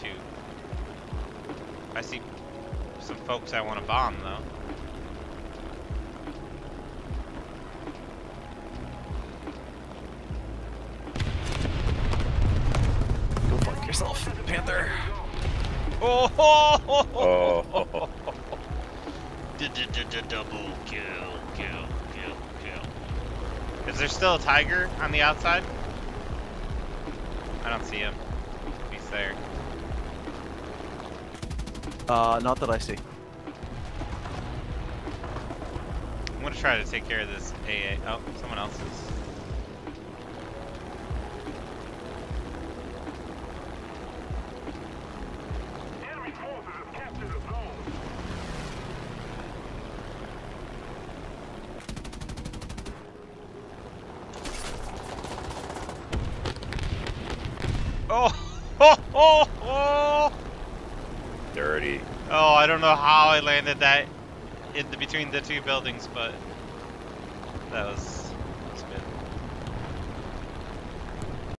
too. I see some folks I want to bomb though. Go fuck yourself, Panther. Oh! ho, ho, ho, Oh. ho, ho, ho, ho. Double kill, kill, kill, kill. Is there still a tiger on the outside? I don't see him. He's there. Uh, not that I see. I'm gonna try to take care of this AA. Oh, someone else is. Oh, ho, ho, Dirty. Oh, I don't know how I landed that in the, between the two buildings, but that was